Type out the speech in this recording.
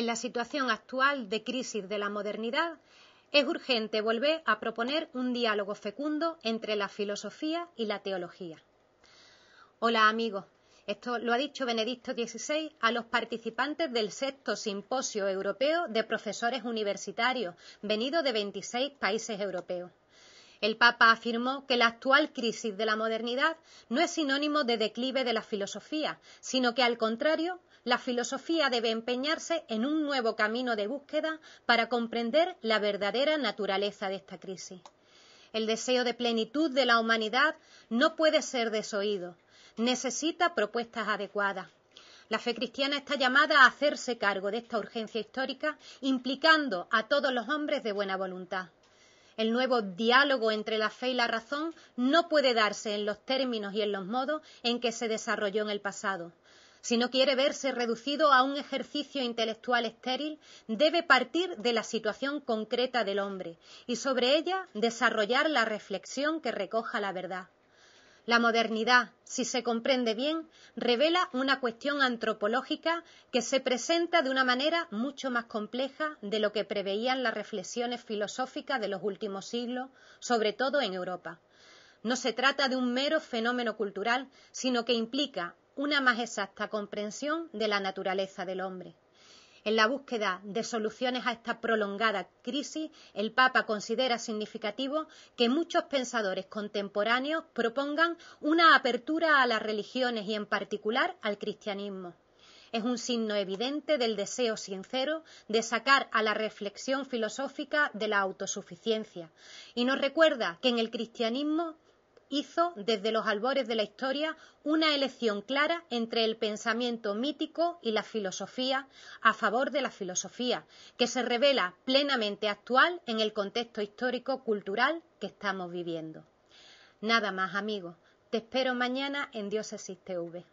En la situación actual de crisis de la modernidad, es urgente volver a proponer un diálogo fecundo entre la filosofía y la teología. Hola amigos, esto lo ha dicho Benedicto XVI a los participantes del sexto simposio europeo de profesores universitarios, venido de 26 países europeos. El Papa afirmó que la actual crisis de la modernidad no es sinónimo de declive de la filosofía, sino que al contrario, la filosofía debe empeñarse en un nuevo camino de búsqueda para comprender la verdadera naturaleza de esta crisis. El deseo de plenitud de la humanidad no puede ser desoído, necesita propuestas adecuadas. La fe cristiana está llamada a hacerse cargo de esta urgencia histórica, implicando a todos los hombres de buena voluntad. El nuevo diálogo entre la fe y la razón no puede darse en los términos y en los modos en que se desarrolló en el pasado. Si no quiere verse reducido a un ejercicio intelectual estéril, debe partir de la situación concreta del hombre y sobre ella desarrollar la reflexión que recoja la verdad. La modernidad, si se comprende bien, revela una cuestión antropológica que se presenta de una manera mucho más compleja de lo que preveían las reflexiones filosóficas de los últimos siglos, sobre todo en Europa. No se trata de un mero fenómeno cultural, sino que implica una más exacta comprensión de la naturaleza del hombre. En la búsqueda de soluciones a esta prolongada crisis, el Papa considera significativo que muchos pensadores contemporáneos propongan una apertura a las religiones y en particular al cristianismo. Es un signo evidente del deseo sincero de sacar a la reflexión filosófica de la autosuficiencia y nos recuerda que en el cristianismo hizo desde los albores de la historia una elección clara entre el pensamiento mítico y la filosofía a favor de la filosofía, que se revela plenamente actual en el contexto histórico-cultural que estamos viviendo. Nada más, amigos. Te espero mañana en Dios Existe V.